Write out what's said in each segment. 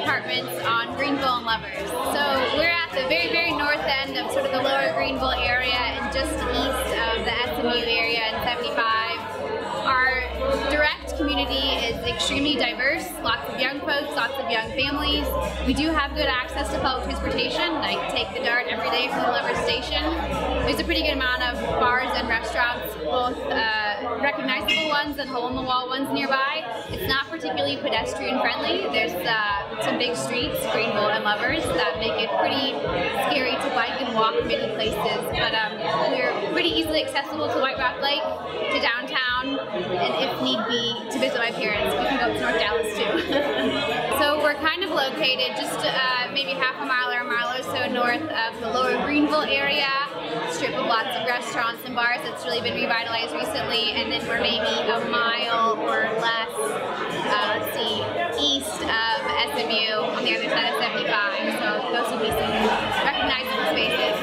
Apartments on Greenville and Lovers. So we're at the very, very north end of sort of the lower Greenville area and just east of the SMU area in 75. Our direct community is extremely diverse, lots of young folks, lots of young families. We do have good access to public transportation. I take the DART every day from the Lovers Station. There's a pretty good amount of bars and restaurants, both uh, recognizable ones and hole-in-the-wall ones nearby. It's not particularly pedestrian friendly. There's uh, some big streets, Greenville and Lovers, that make it pretty scary to bike and walk many places. But um, we're pretty easily accessible to White Rock Lake, to downtown, and if need be, to visit my parents. We can go up to North Dallas too. so we're kind of located just uh, maybe half a mile or a mile or so north of the lower Greenville area, strip of lots of restaurants and bars that's really been revitalized recently, and then we're maybe a mile or less, uh, let's see, east of SMU on the other side of 75. So those would be some recognizable spaces.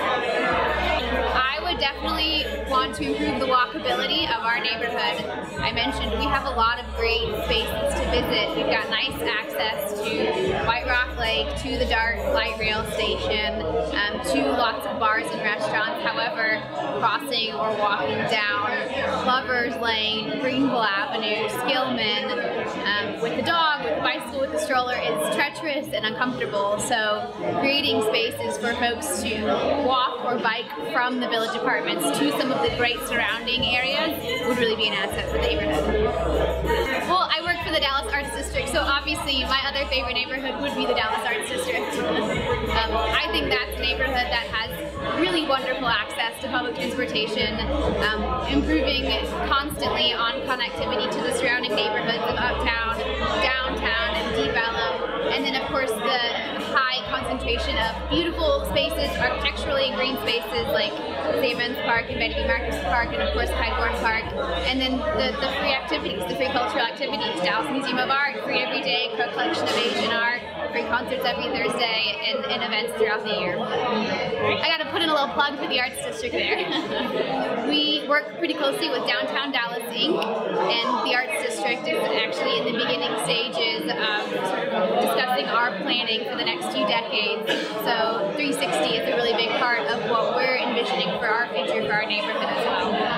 I would definitely want to improve the walkability of our neighborhood. I mentioned we have a lot of great spaces to visit. We've got nice access to White Rock Lake, to the DART light rail station, um, to lots of bars and restaurants. However, crossing or walking down Lovers Lane, Greenville Avenue, Skillman, um, with the dog, with the bicycle, with the stroller is treacherous and uncomfortable. So creating spaces for folks to walk or bike from the village apartments to some of the great surrounding areas would really be an asset for the neighborhood. Well, I work for the Dallas Arts District, so obviously my other favorite neighborhood would be the Dallas Arts District. um, I think that's a neighborhood that has really wonderful access to public transportation, um, improving constantly on connectivity to the surrounding neighborhoods of uptown, downtown, of beautiful spaces, architecturally green spaces like Sammons Park and Betty B. Marcus Park, and of course Klyde Warren Park, and then the, the free activities, the free cultural activities, Dallas Museum of Art, free every day, Crow Collection of Asian Art, free concerts every Thursday, and, and events throughout the year. I in a little plug for the Arts District there. we work pretty closely with Downtown Dallas Inc. and the Arts District is actually in the beginning stages of sort of discussing our planning for the next few decades. So 360 is a really big part of what we're envisioning for our future for our neighborhood as well.